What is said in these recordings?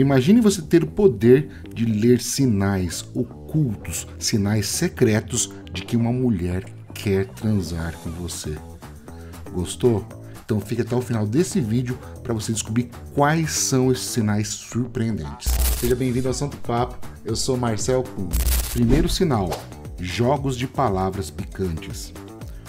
Imagine você ter o poder de ler sinais ocultos, sinais secretos de que uma mulher quer transar com você. Gostou? Então fique até o final desse vídeo para você descobrir quais são esses sinais surpreendentes. Seja bem-vindo ao Santo Papo, eu sou Marcel Kuhn. Primeiro sinal, jogos de palavras picantes.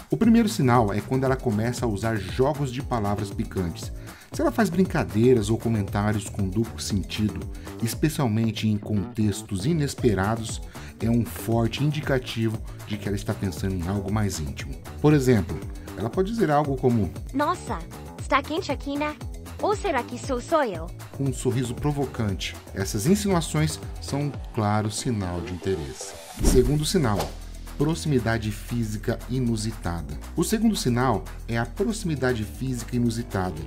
O primeiro sinal é quando ela começa a usar jogos de palavras picantes. Se ela faz brincadeiras ou comentários com duplo sentido, especialmente em contextos inesperados, é um forte indicativo de que ela está pensando em algo mais íntimo. Por exemplo, ela pode dizer algo como: Nossa, está quente aqui, né? Ou será que sou só eu? Com um sorriso provocante. Essas insinuações são um claro sinal de interesse. Segundo sinal, proximidade física inusitada. O segundo sinal é a proximidade física inusitada.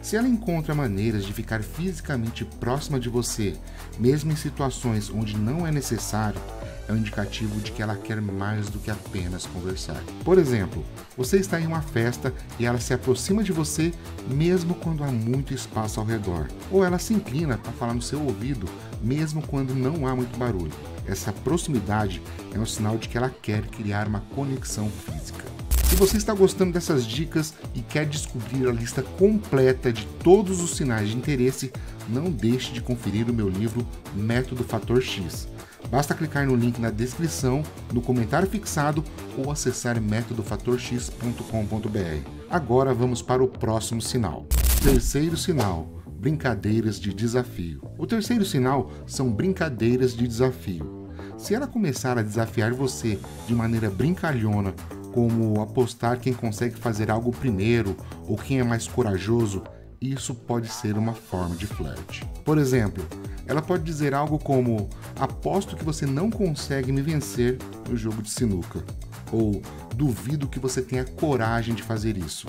Se ela encontra maneiras de ficar fisicamente próxima de você, mesmo em situações onde não é necessário, é um indicativo de que ela quer mais do que apenas conversar. Por exemplo, você está em uma festa e ela se aproxima de você mesmo quando há muito espaço ao redor, ou ela se inclina para falar no seu ouvido mesmo quando não há muito barulho. Essa proximidade é um sinal de que ela quer criar uma conexão física. Se você está gostando dessas dicas e quer descobrir a lista completa de todos os sinais de interesse, não deixe de conferir o meu livro Método Fator X. Basta clicar no link na descrição, no comentário fixado ou acessar métodofatorx.com.br. Agora vamos para o próximo sinal. Terceiro sinal: brincadeiras de desafio. O terceiro sinal são brincadeiras de desafio. Se ela começar a desafiar você de maneira brincalhona, como apostar quem consegue fazer algo primeiro ou quem é mais corajoso, isso pode ser uma forma de flerte. Por exemplo, ela pode dizer algo como: Aposto que você não consegue me vencer no jogo de sinuca. Ou duvido que você tenha coragem de fazer isso.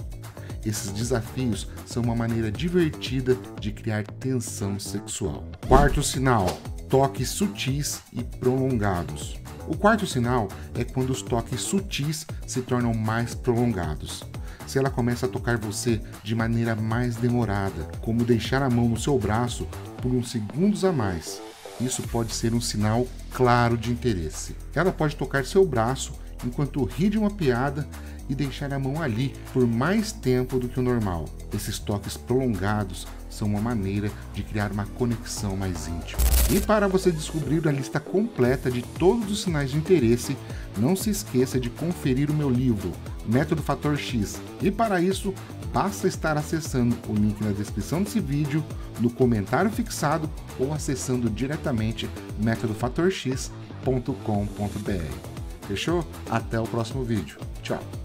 Esses desafios são uma maneira divertida de criar tensão sexual. Quarto sinal: toques sutis e prolongados. O quarto sinal é quando os toques sutis se tornam mais prolongados. Se ela começa a tocar você de maneira mais demorada, como deixar a mão no seu braço por uns segundos a mais, isso pode ser um sinal claro de interesse. Ela pode tocar seu braço enquanto ri de uma piada e deixar a mão ali por mais tempo do que o normal. Esses toques prolongados são uma maneira de criar uma conexão mais íntima. E para você descobrir a lista completa de todos os sinais de interesse, não se esqueça de conferir o meu livro, Método Fator X. E para isso, basta estar acessando o link na descrição desse vídeo, no comentário fixado ou acessando diretamente métodofatorx.com.br. Fechou? Até o próximo vídeo. Tchau!